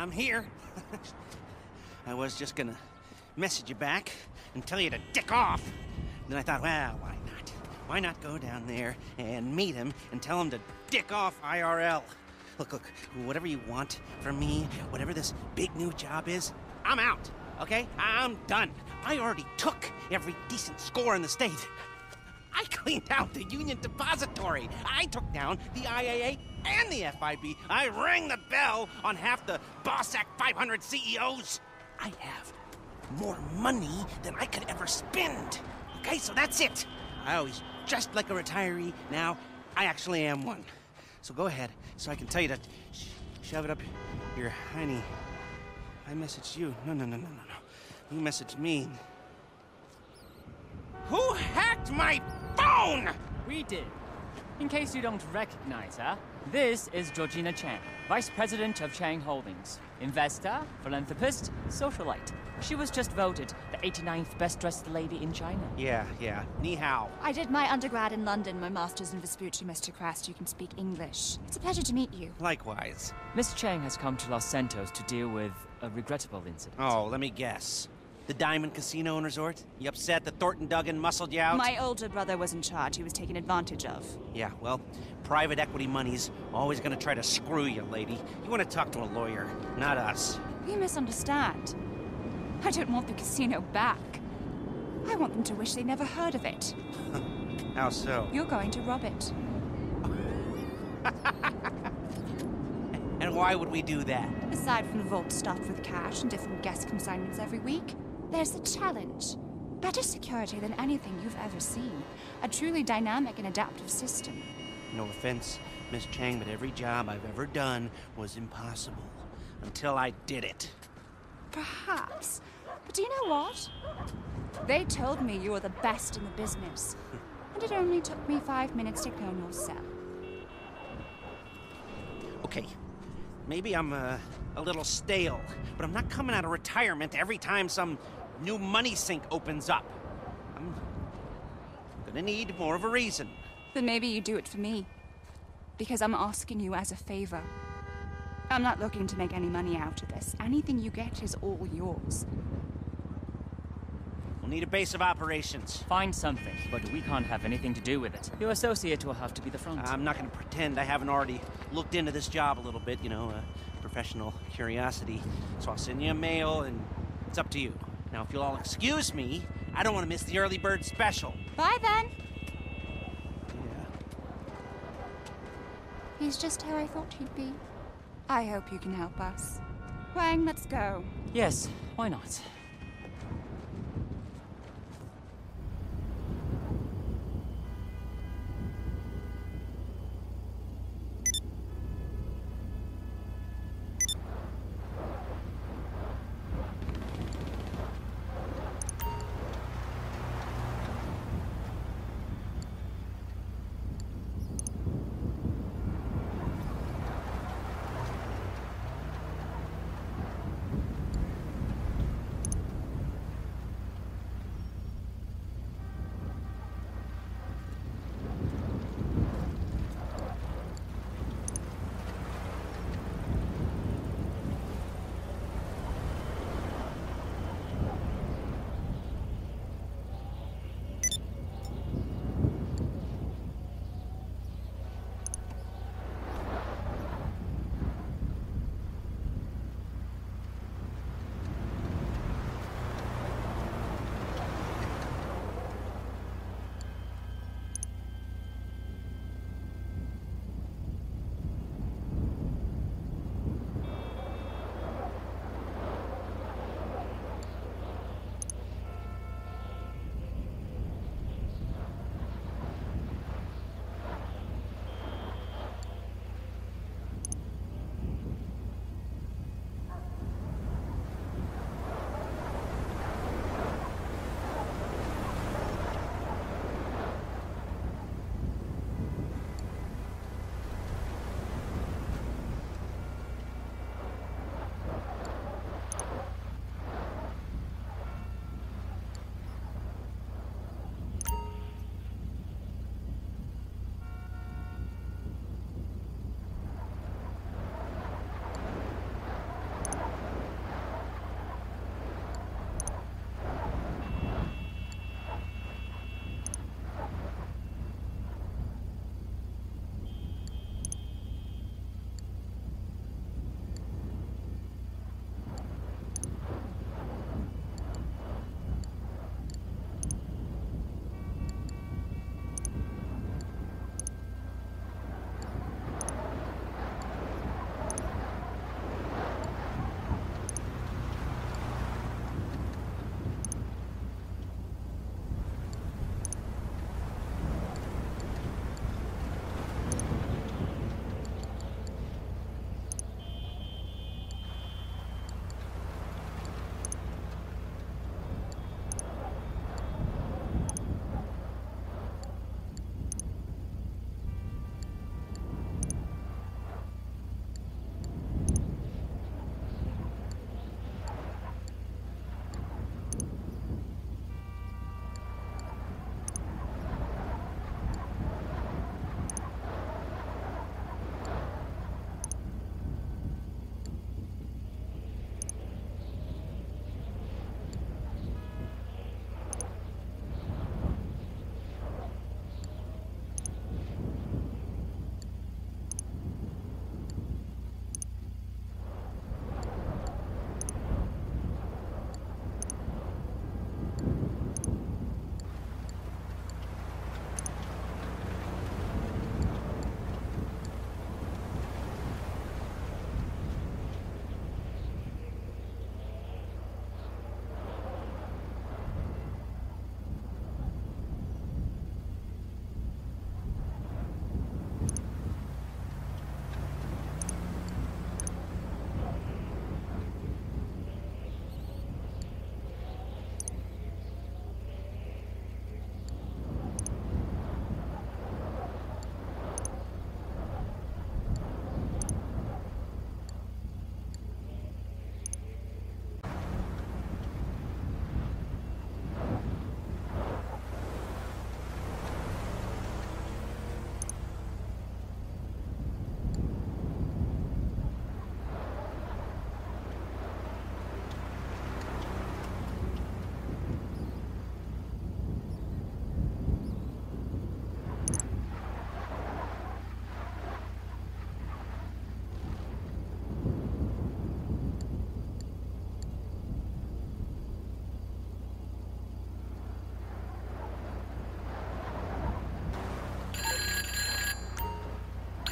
I'm here. I was just gonna message you back and tell you to dick off. Then I thought, well, why not? Why not go down there and meet him and tell him to dick off IRL? Look, look, whatever you want from me, whatever this big new job is, I'm out, okay? I'm done. I already took every decent score in the state. I cleaned out the Union Depository. I took down the IAA the FIB. I rang the bell on half the BAWSAQ 500 CEOs. I have more money than I could ever spend. Okay, so that's it. I always dressed like a retiree. Now, I actually am one. So go ahead, so I can tell you to sh- shove it up your hiney. I messaged you. No, no, no, no, no, no. You messaged me. Who hacked my phone? We did. In case you don't recognize her, this is Georgina Chang, Vice President of Chang Holdings. Investor, philanthropist, socialite. She was just voted the 89th best dressed lady in China. Yeah, yeah. Ni hao. I did my undergrad in London, my master's in Vespucci, Mr. Crest. You can speak English. It's a pleasure to meet you. Likewise. Miss Chang has come to Los Santos to deal with a regrettable incident. Oh, let me guess. The Diamond Casino and Resort? You upset that Thornton Duggan muscled you out? My older brother was in charge. He was taken advantage of. Yeah, well, private equity money's always gonna try to screw you, lady. You wanna talk to a lawyer, not us. You misunderstand. I don't want the casino back. I want them to wish they never heard of it. How so? You're going to rob it. And why would we do that? Aside from the vault stuffed with cash and different guest consignments every week, there's the challenge. Better security than anything you've ever seen. A truly dynamic and adaptive system. No offense, Miss Chang, but every job I've ever done was impossible. Until I did it. Perhaps. But do you know what? They told me you were the best in the business. And it only took me five minutes to clone your cell. Okay, maybe I'm uh, a little stale, but I'm not coming out of retirement every time some new money sink opens up. I'm gonna need more of a reason. Then maybe you do it for me. Because I'm asking you as a favor. I'm not looking to make any money out of this. Anything you get is all yours. We'll need a base of operations. Find something, but we can't have anything to do with it. Your associate will have to be the front. I'm not gonna pretend I haven't already looked into this job a little bit, you know, uh, professional curiosity. So I'll send you a mail, and it's up to you. Now, if you'll all excuse me, I don't want to miss the early bird special. Bye then! Yeah. He's just how I thought he'd be. I hope you can help us. Wang, let's go. yes, why not?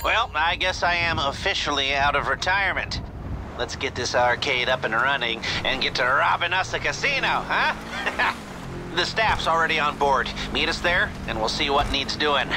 Well, I guess I am officially out of retirement. Let's get this arcade up and running and get to robbing us a casino, huh? the staff's already on board. Meet us there, and we'll see what needs doing.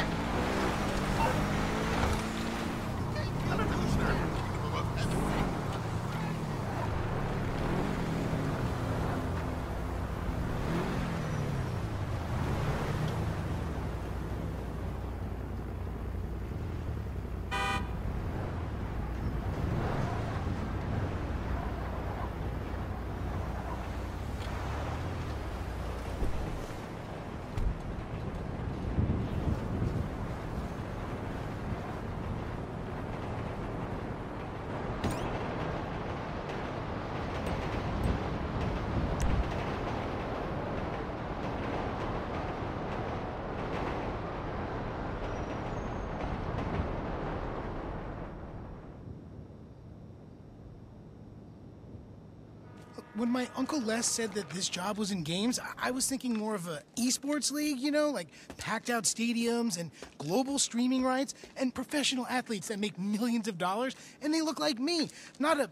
When my Uncle Les said that this job was in games, I, I was thinking more of a esports league, you know, like packed out stadiums and global streaming rights and professional athletes that make millions of dollars and they look like me, not a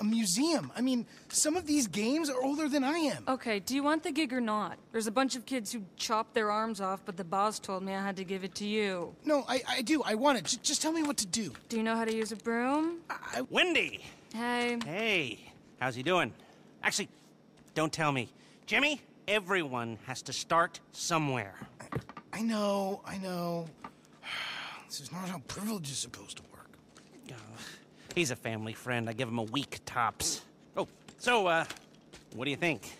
a museum. I mean, some of these games are older than I am. Okay, do you want the gig or not? There's a bunch of kids who chopped their arms off, but the boss told me I had to give it to you. No, I, I do. I want it. J- just tell me what to do. Do you know how to use a broom? Wendy! Hey. Hey, how's he doing? Actually, don't tell me. Jimmy, everyone has to start somewhere. I know, I know. This is not how privilege is supposed to work. Oh, he's a family friend. I give him a week tops. Oh, so, uh, what do you think?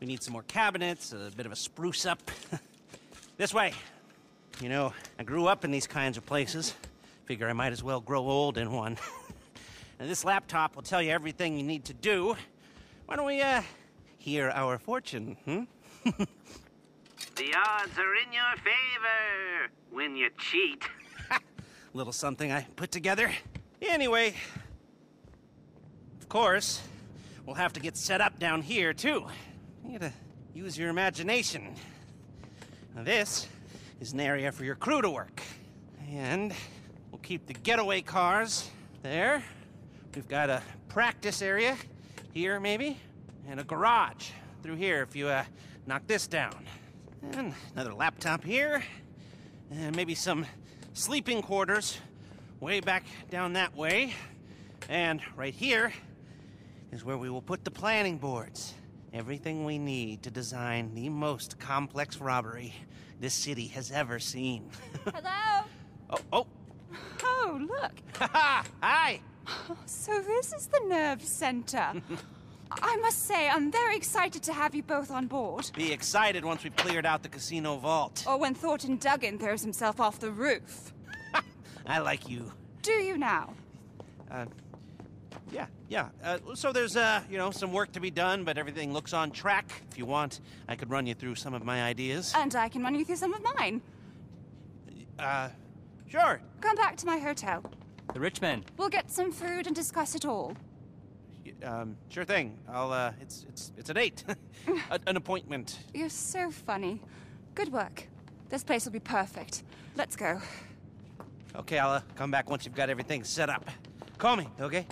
We need some more cabinets, a bit of a spruce up. this way. You know, I grew up in these kinds of places. Figure I might as well grow old in one. and this laptop will tell you everything you need to do. Why don't we, uh, hear our fortune, hmm? the odds are in your favor when you cheat. Little something I put together. Anyway, of course, we'll have to get set up down here, too. You gotta use your imagination. Now, this is an area for your crew to work. And we'll keep the getaway cars there. We've got a practice area here, maybe, and a garage through here if you uh, knock this down. And another laptop here, and maybe some sleeping quarters way back down that way. And right here is where we will put the planning boards. Everything we need to design the most complex robbery this city has ever seen. Hello? oh, oh, Oh, look. haha, So this is the nerve center. I must say, I'm very excited to have you both on board. Be excited once we've cleared out the casino vault. Or when Thornton Duggan throws himself off the roof. I like you. Do you now? Uh, yeah, yeah. Uh, so there's, uh, you know, some work to be done, but everything looks on track. If you want, I could run you through some of my ideas. And I can run you through some of mine. Uh, sure. Come back to my hotel. The Richman. We'll get some food and discuss it all. Um, sure thing. I'll, uh, it's, it's, it's a date. a, an appointment. You're so funny. Good work. This place will be perfect. Let's go. Okay, I'll uh, come back once you've got everything set up. Call me, okay?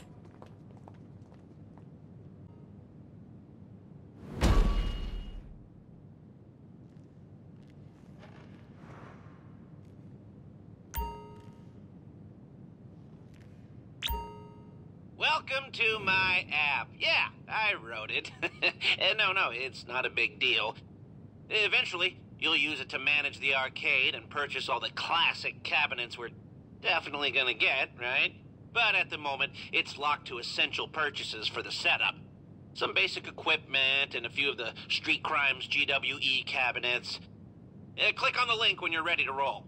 Yeah, I wrote it. Eh, no, no, it's not a big deal. Eventually, you'll use it to manage the arcade and purchase all the classic cabinets we're definitely gonna get, right? But at the moment, it's locked to essential purchases for the setup. Some basic equipment and a few of the Street Crimes GWE cabinets. Uh, click on the link when you're ready to roll.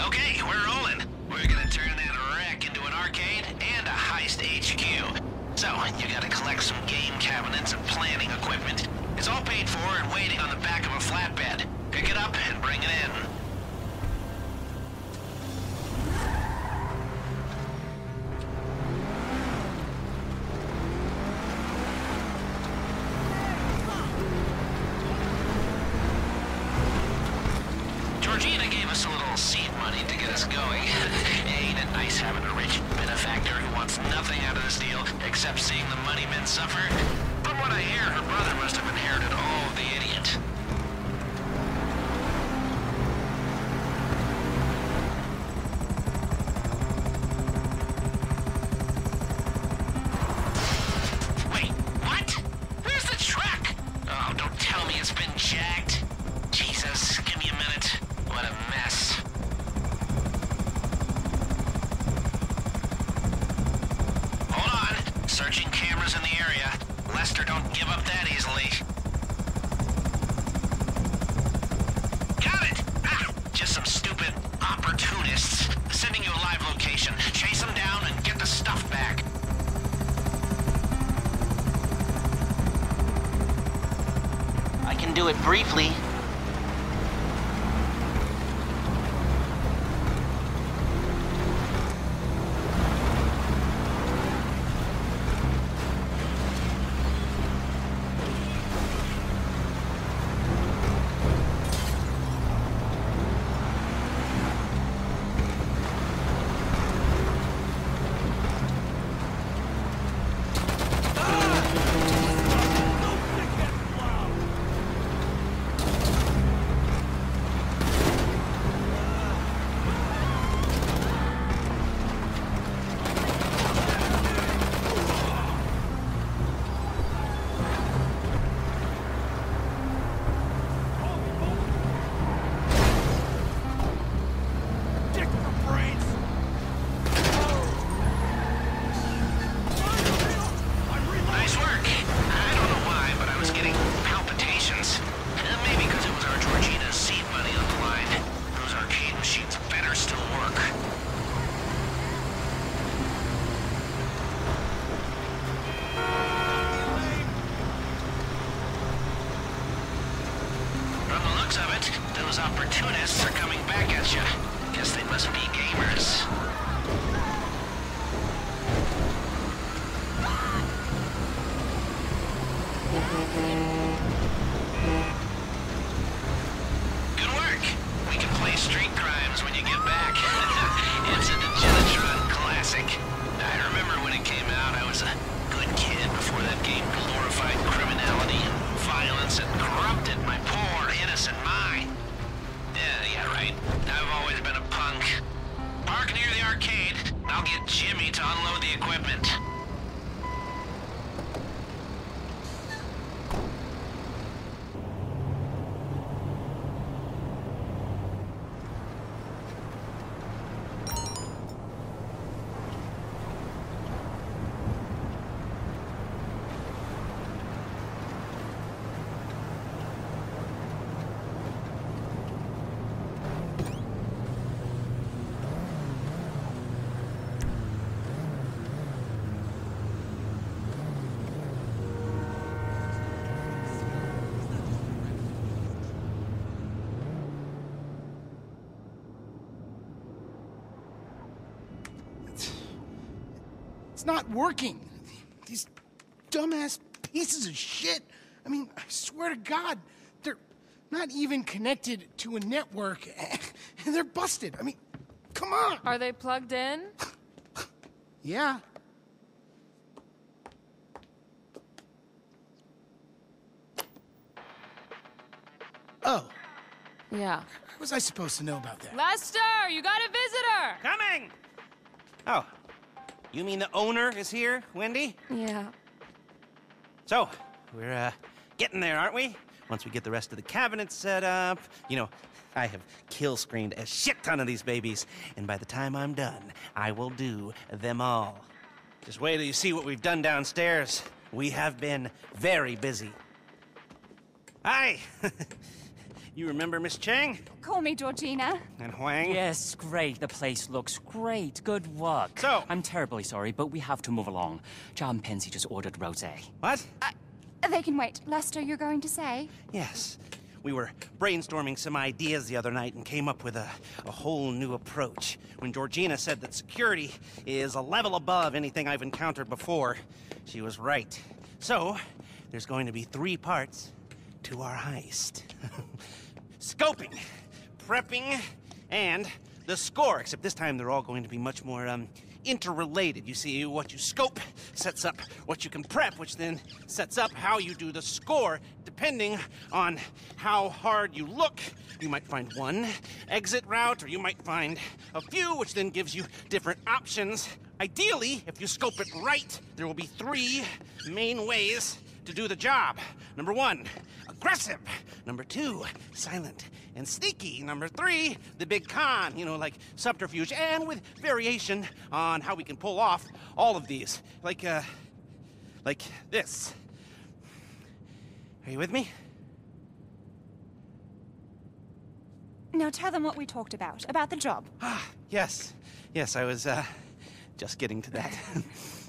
Okay, we're rolling. So, you gotta collect some game cabinets and planning equipment. It's all paid for and waiting on the back of a flatbed. Pick it up and bring it in. Opportunists are coming back at you. Guess they must be gamers. Working. These dumbass pieces of shit. I mean, I swear to God, they're not even connected to a network, and they're busted. I mean, come on. Are they plugged in? Yeah. Oh, Yeah. how was I supposed to know about that? Lester, you got a visitor! Coming! Oh, you mean the owner is here, Wendy? Yeah. So, we're uh, getting there, aren't we? Once we get the rest of the cabinets set up, you know, I have kill screened a shit ton of these babies, and by the time I'm done, I will do them all. Just wait till you see what we've done downstairs. We have been very busy. Hi! you remember Miss Chang Call me Georgina. and Huang? Yes, great. The place looks great. Good work. So- I'm terribly sorry, but we have to move along. John Pensy just ordered rosé. What? Uh, they can wait. Lester, you're going to say? Yes. We were brainstorming some ideas the other night and came up with a, a whole new approach. When Georgina said that security is a level above anything I've encountered before, she was right. So, there's going to be three parts to our heist scoping, prepping, and the score. Except this time they're all going to be much more um, interrelated. You see, what you scope sets up what you can prep, which then sets up how you do the score. Depending on how hard you look, you might find one exit route, or you might find a few, which then gives you different options. Ideally, if you scope it right, there will be three main ways to do the job. Number one, aggressive. Number two, silent and sneaky. Number three, the big con, you know, like subterfuge, and with variation on how we can pull off all of these. Like, uh, like this. Are you with me? Now tell them what we talked about, about the job. Ah, yes. Yes, I was, uh, just getting to that.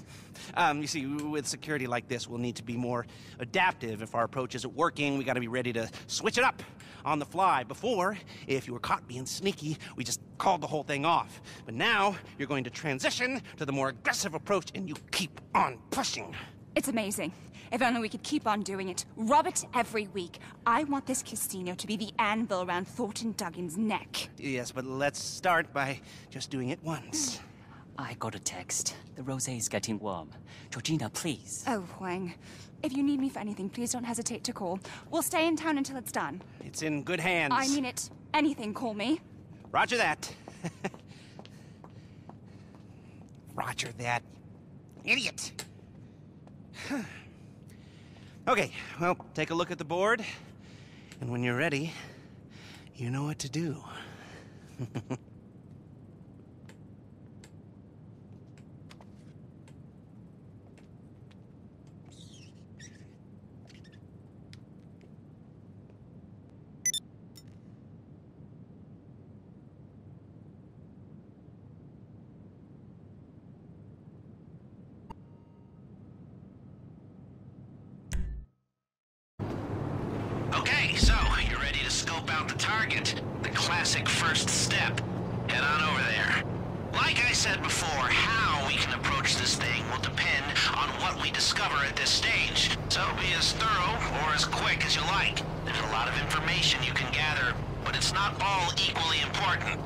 um, you see, with security like this, we'll need to be more adaptive. If our approach isn't working, we gotta be ready to switch it up on the fly. Before, if you were caught being sneaky, we just called the whole thing off. But now, you're going to transition to the more aggressive approach, and you keep on pushing. It's amazing. If only we could keep on doing it. Rob it every week. I want this casino to be the anvil around Thornton Duggan's neck. Yes, but let's start by just doing it once. I got a text. The rosé is getting warm. Georgina, please. Oh, Huang. If you need me for anything, please don't hesitate to call. We'll stay in town until it's done. It's in good hands. I mean it. Anything, call me. Roger that. Roger that. Idiot. okay, well, take a look at the board. And when you're ready, you know what to do. all equally important.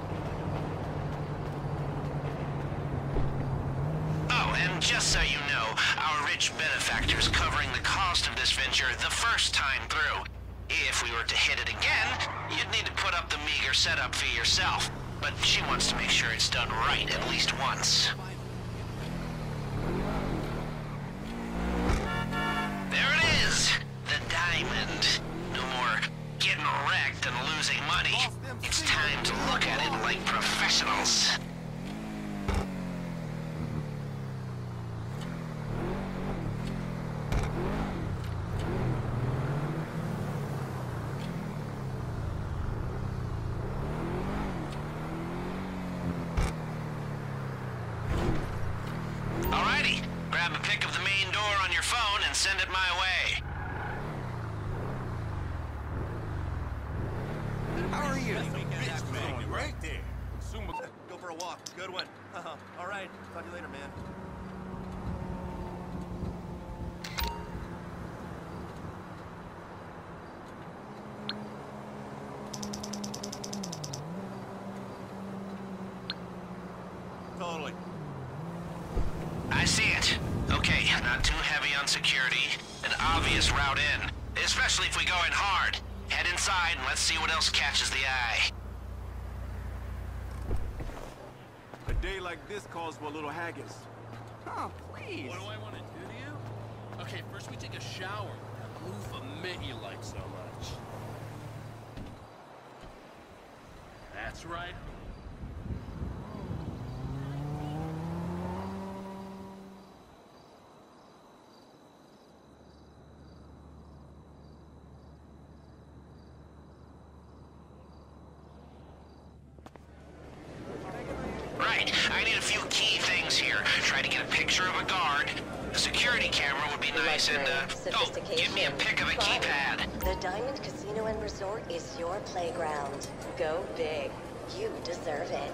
Oh, and just so you know, our rich benefactor's covering the cost of this venture the first time through. If we were to hit it again, you'd need to put up the meager setup fee yourself. But she wants to make sure it's done right at least once. I need a few key things here. Try to get a picture of a guard. A security camera would be nice and, uh, oh, give me a pic of a keypad. The Diamond Casino and Resort is your playground. Go big. You deserve it.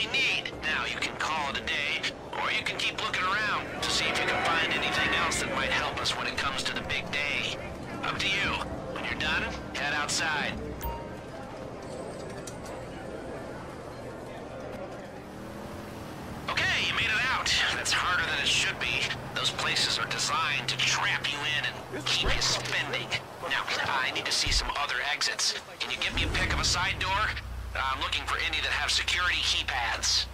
We need. Now you can call it a day, or you can keep looking around to see if you can find anything else that might help us when it comes to the big day. Up to you. When you're done, head outside. Okay, you made it out. That's harder than it should be. Those places are designed to trap you in and keep you spending. Now, I need to see some other exits. Can you give me a pick of a side door? I'm looking for any that have security keypads.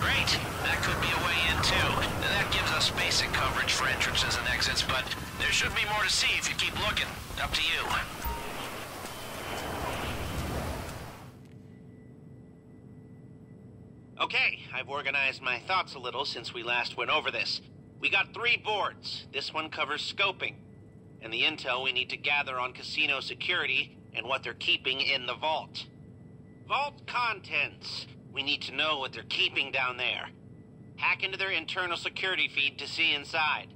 Great. That could be a way in, too. That gives us basic coverage for entrances and exits, but there should be more to see if you keep looking. Up to you. Okay, I've organized my thoughts a little since we last went over this. We got three boards. This one covers scoping, and the intel we need to gather on casino security and what they're keeping in the vault. Vault contents. We need to know what they're keeping down there. Hack into their internal security feed to see inside.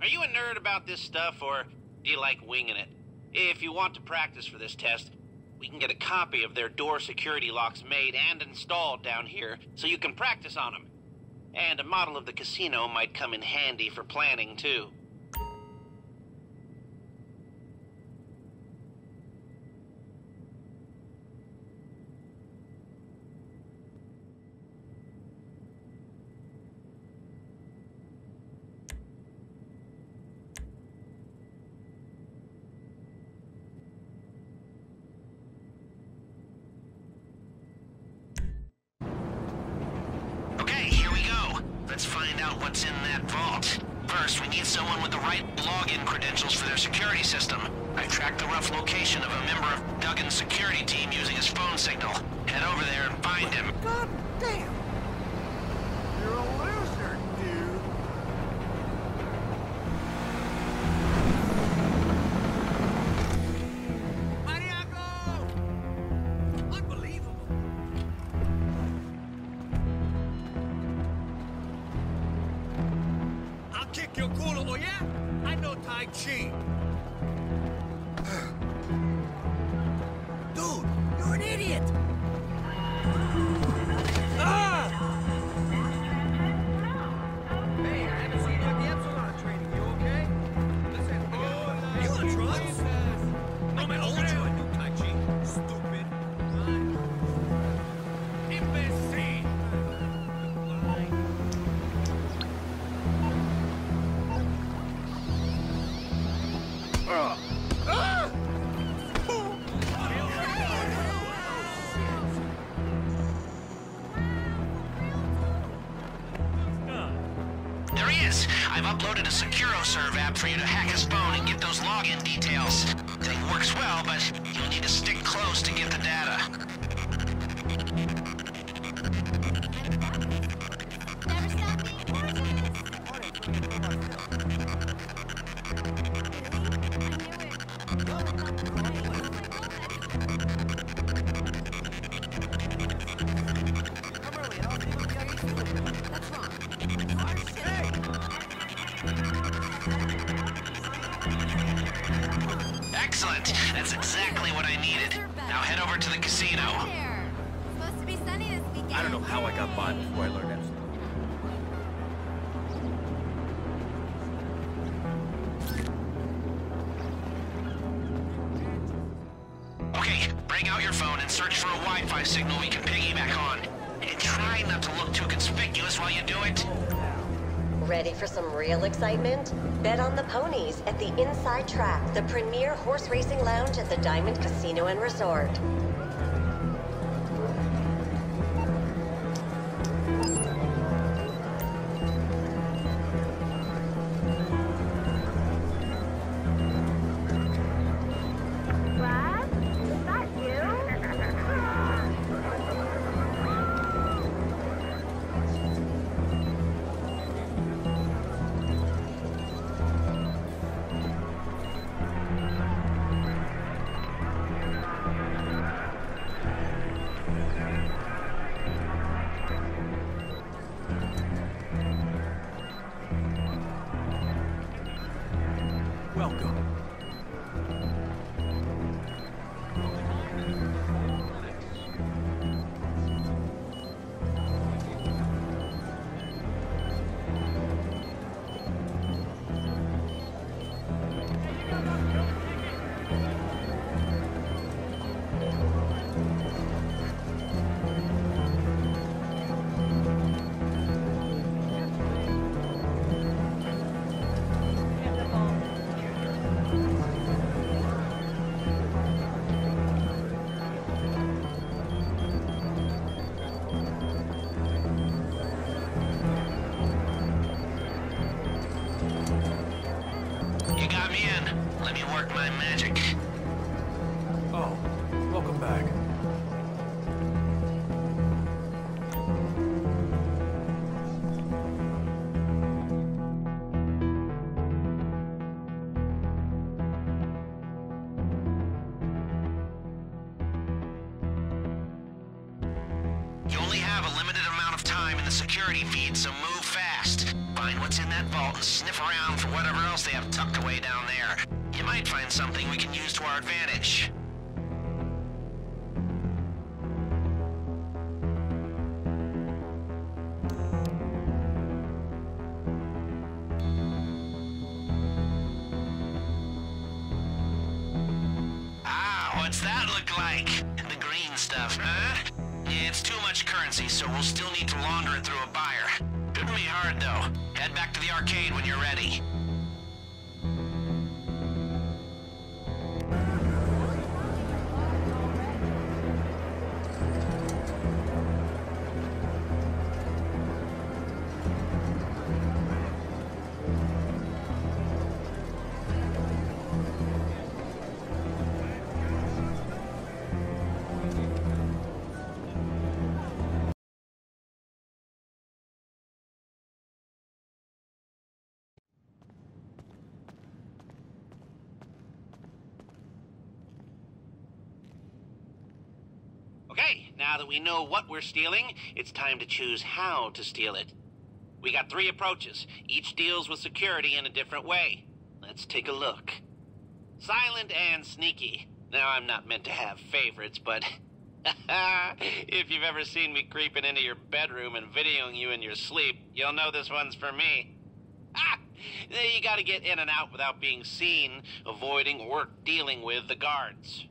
Are you a nerd about this stuff, or do you like winging it? If you want to practice for this test, we can get a copy of their door security locks made and installed down here so you can practice on them. And a model of the casino might come in handy for planning, too. Okay, here we go. Let's find out what's in that vault. First, we need someone with the right login credentials for their security system. I've tracked the rough location of a member of Duggan's security team using his phone signal. Head over there and find him. God damn! Signal we can piggyback on. And try not to look too conspicuous while you do it. Ready for some real excitement? Bet on the ponies at the Inside Track, the premier horse racing lounge at the Diamond Casino and Resort. Now that we know what we're stealing, it's time to choose how to steal it. We got three approaches. Each deals with security in a different way. Let's take a look. Silent and sneaky. Now, I'm not meant to have favorites, but if you've ever seen me creeping into your bedroom and videoing you in your sleep, you'll know this one's for me. Ah! You gotta get in and out without being seen, avoiding or dealing with the guards.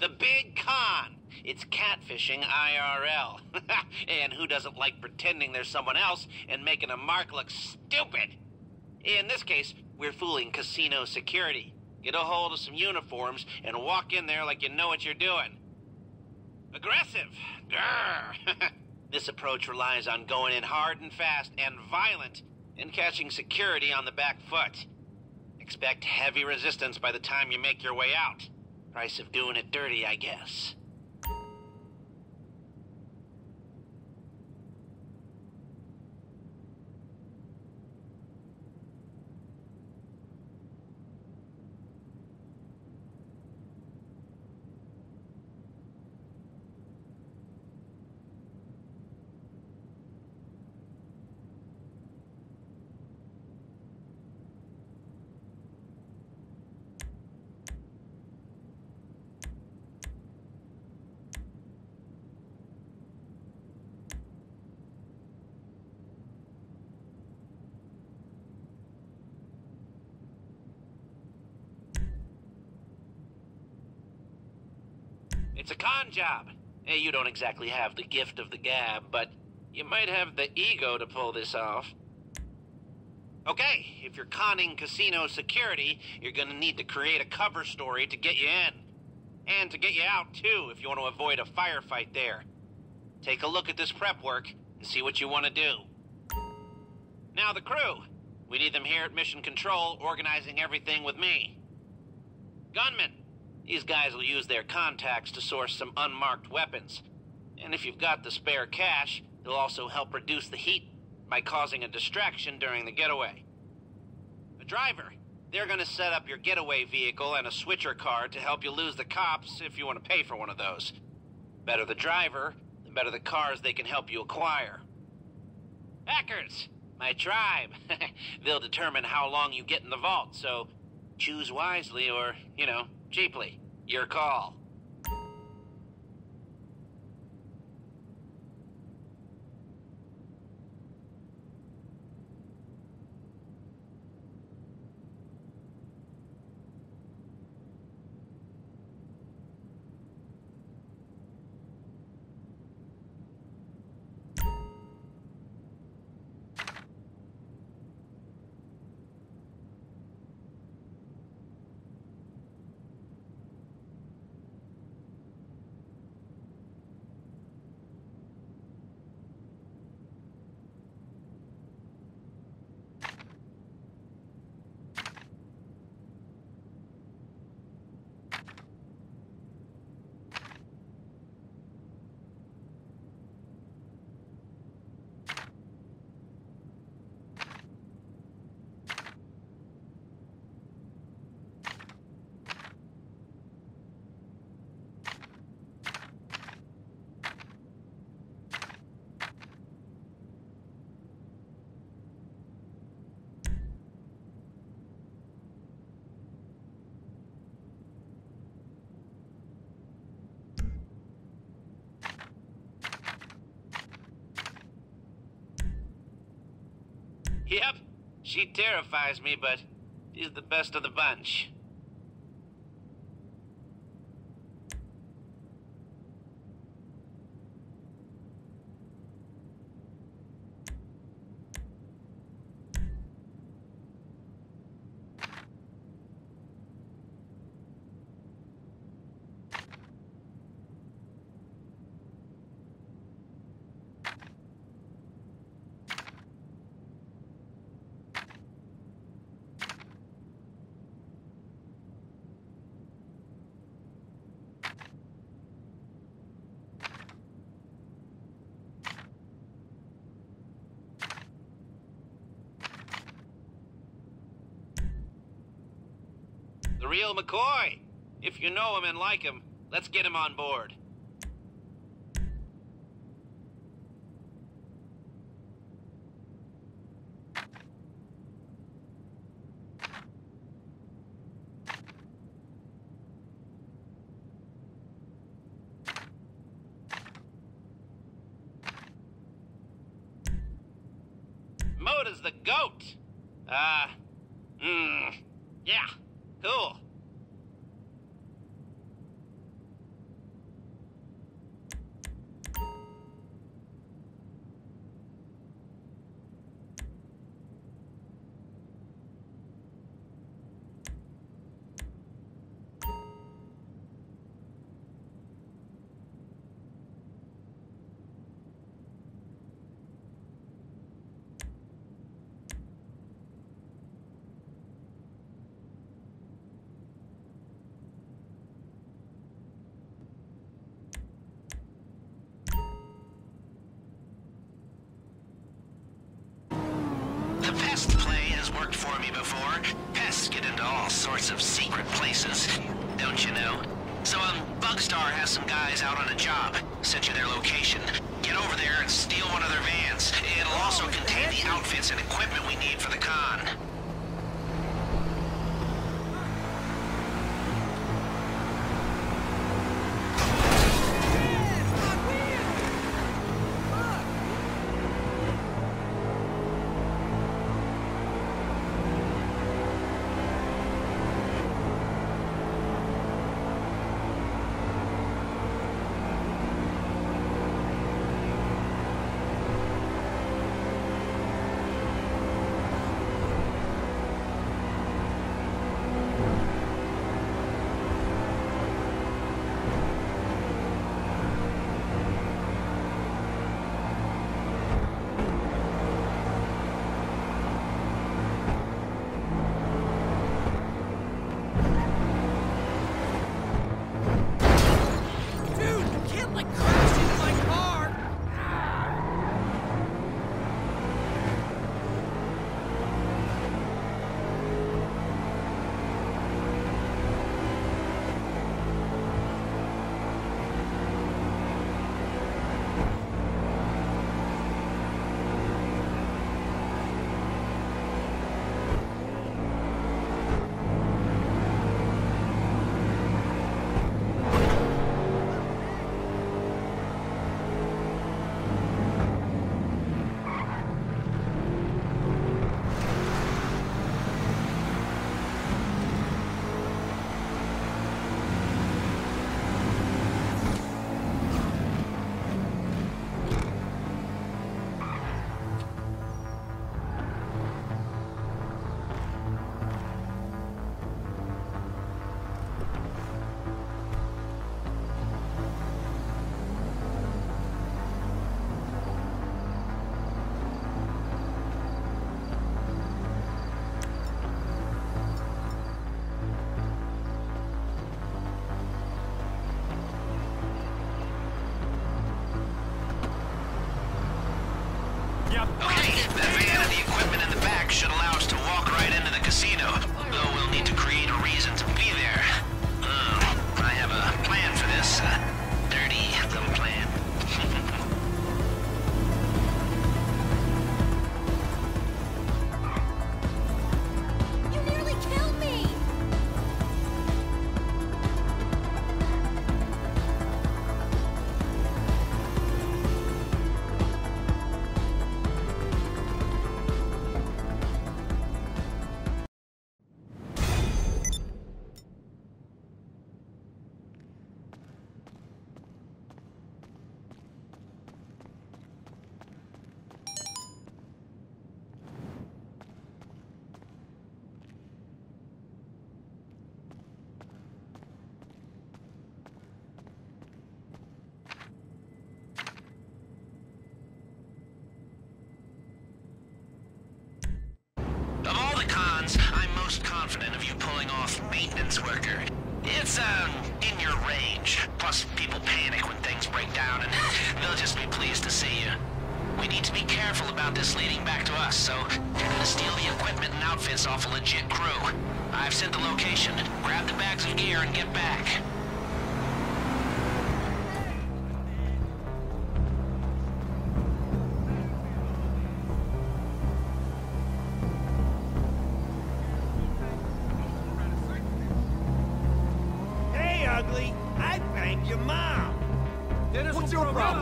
The big con. It's catfishing IRL. and who doesn't like pretending there's someone else and making a mark look stupid? In this case, we're fooling casino security. Get a hold of some uniforms and walk in there like you know what you're doing. Aggressive. This approach relies on going in hard and fast and violent and catching security on the back foot. Expect heavy resistance by the time you make your way out. Price of doing it dirty, I guess. It's a con job. Eh, You don't exactly have the gift of the gab, but you might have the ego to pull this off. Okay, if you're conning casino security, you're gonna need to create a cover story to get you in. And to get you out, too, if you want to avoid a firefight there. Take a look at this prep work and see what you want to do. Now, the crew. We need them here at Mission Control, organizing everything with me. Gunmen. These guys will use their contacts to source some unmarked weapons. And if you've got the spare cash, they'll also help reduce the heat by causing a distraction during the getaway. The driver. They're gonna set up your getaway vehicle and a switcher card to help you lose the cops if you want to pay for one of those. Better the driver, the better the cars they can help you acquire. Hackers! My tribe. They'll determine how long you get in the vault, so choose wisely or, you know, cheaply. Your call. Yep, she terrifies me, but she's the best of the bunch. The real McCoy. If you know him and like him, let's get him on board. Mota's the goat. Uh, mm, yeah, cool.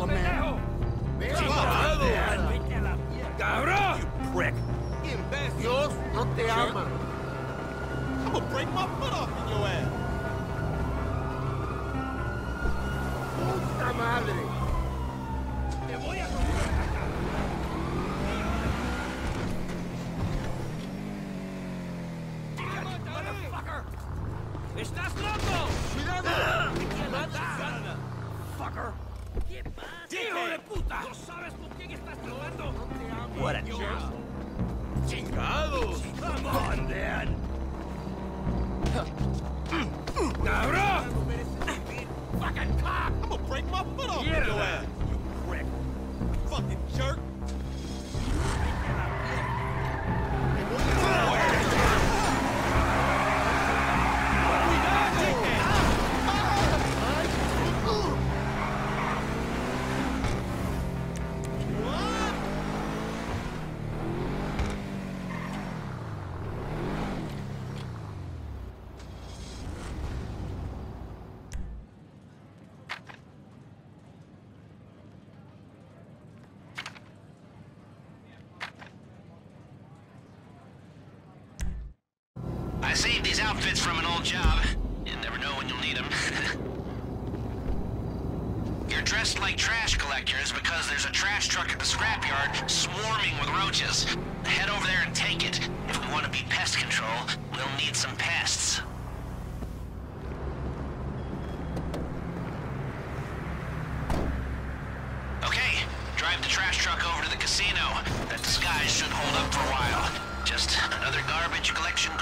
Man? Cabrón! You prick. Dios no te ama. I'm gonna break my foot off in your ass. Puta madre. Saved these outfits from an old job. You never know when you'll need them. You're dressed like trash collectors because there's a trash truck at the scrapyard swarming with roaches. Head over there and take it. If we want to be pest control, we'll need some pests. Okay, drive the trash truck over to the casino. That disguise should hold up for a while. Just another garbage collection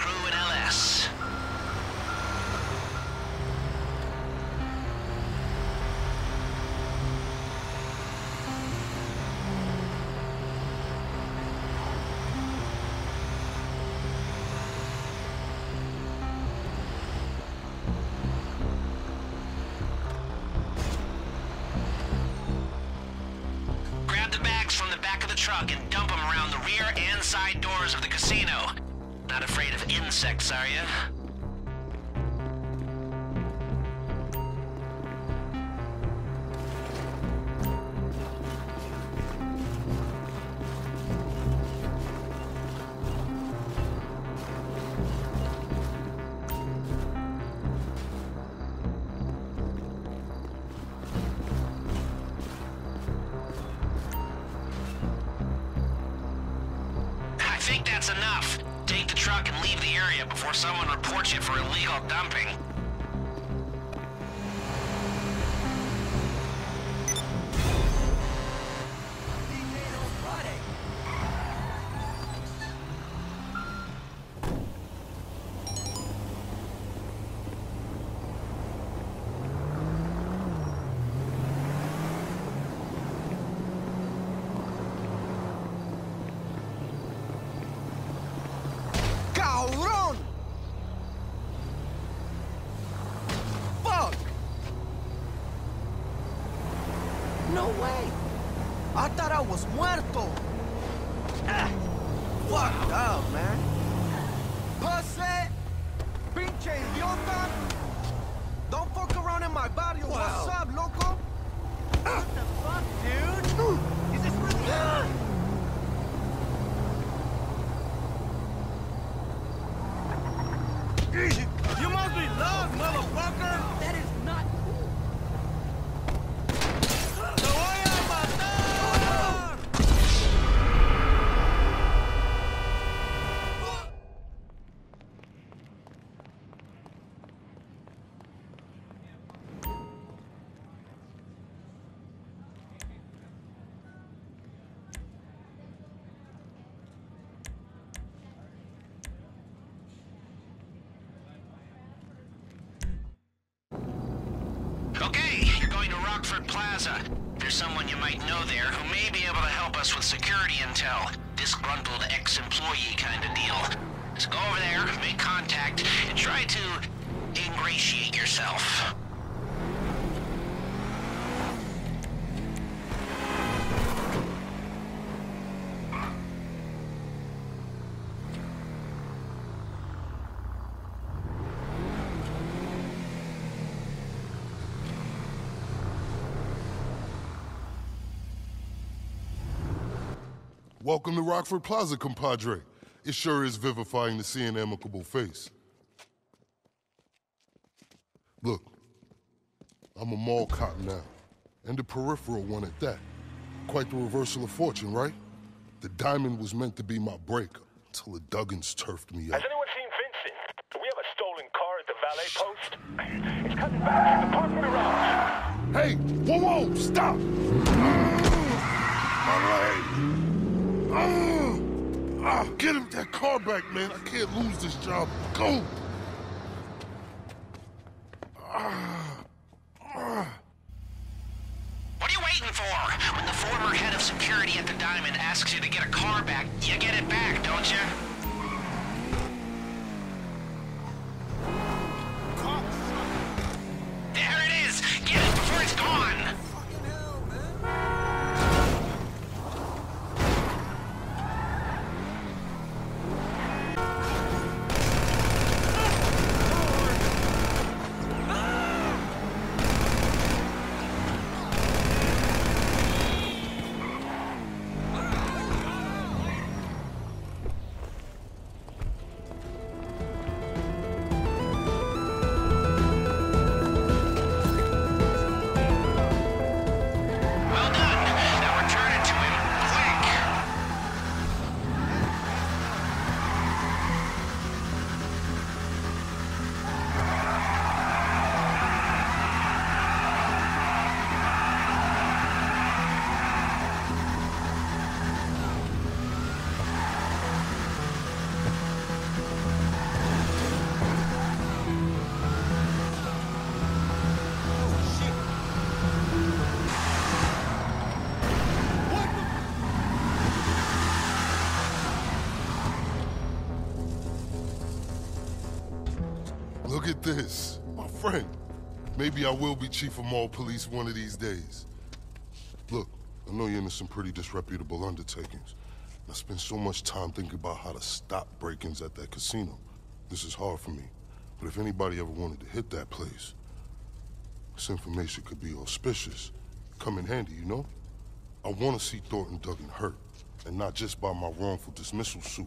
before someone reports you for illegal dumping. Fucked up, man. Pussy! Pinche idiota! Don't fuck around in my body, what's up, loco? What the fuck, dude? Is this really... Ah. You must be lost, motherfucker! Welcome to Rockford Plaza, compadre. It sure is vivifying to see an amicable face. Look, I'm a mall cop now, and a peripheral one at that. Quite the reversal of fortune, right? The diamond was meant to be my break, until the Duggans turfed me Has out. anyone seen Vincent? Do we have a stolen car at the valet post? It's cutting back in the parking garage. Hey, whoa, whoa, stop! Ah, my leg! Ah, ah, get him that car back, man. I can't lose this job. Go! What are you waiting for? When the former head of security at the Diamond asks you to Look at this. My friend. Maybe I will be chief of mall police one of these days. Look, I know you're into some pretty disreputable undertakings. I spend so much time thinking about how to stop break-ins at that casino. This is hard for me. But if anybody ever wanted to hit that place, this information could be auspicious. Come in handy, you know? I want to see Thornton Duggan hurt, and not just by my wrongful dismissal suit.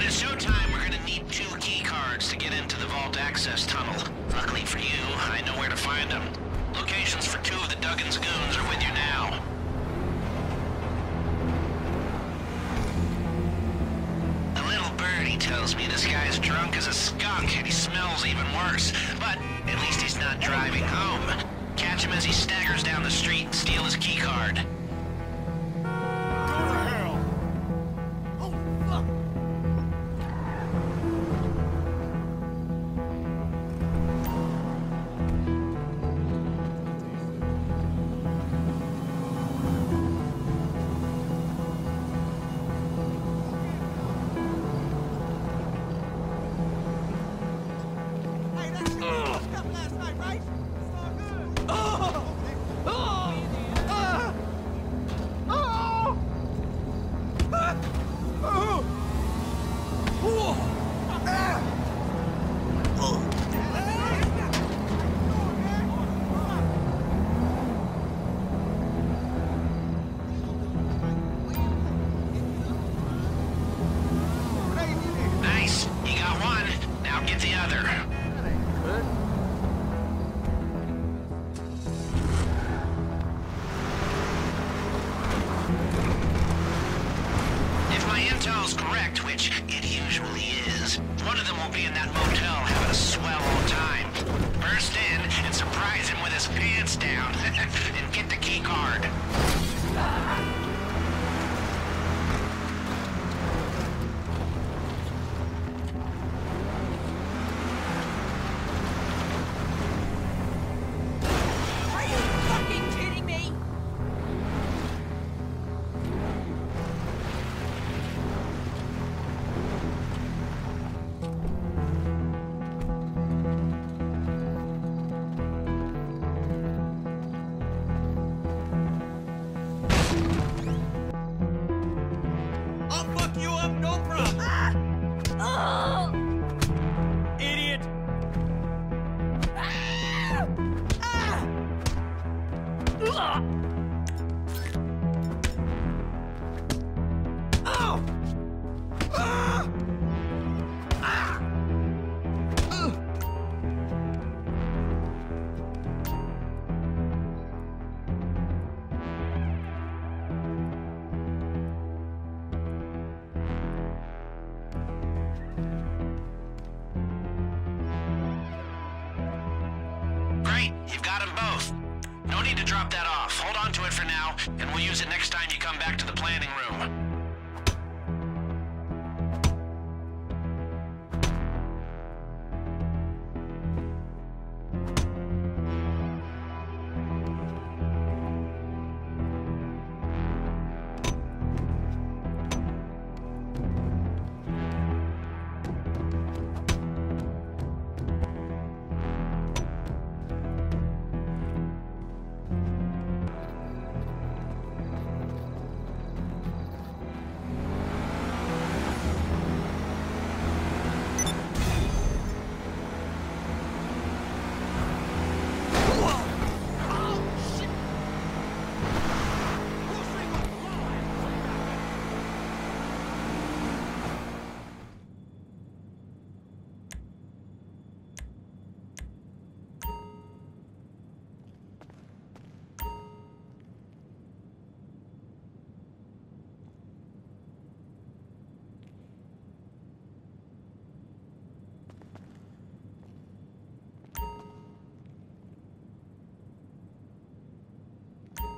When it's showtime, we're gonna need two key cards to get into the vault access tunnel. Luckily for you, I know where to find them. Locations for two of the Duggans goons are with you now. A little birdie tells me this guy's drunk as a skunk and he smells even worse. But at least he's not driving home. Catch him as he staggers down the street and steal his key card.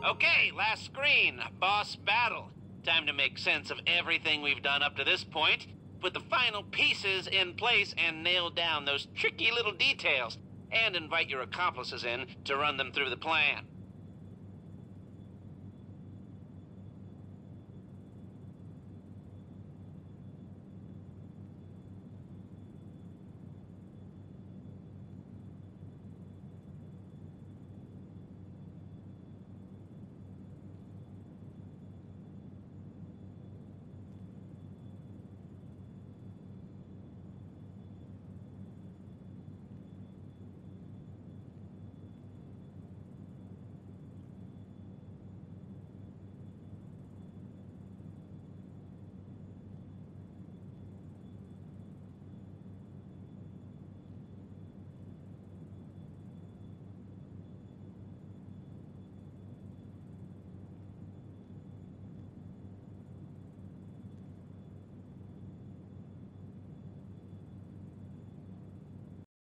Okay, last screen, boss battle. Time to make sense of everything we've done up to this point, put the final pieces in place, and nail down those tricky little details, and invite your accomplices in to run them through the plan.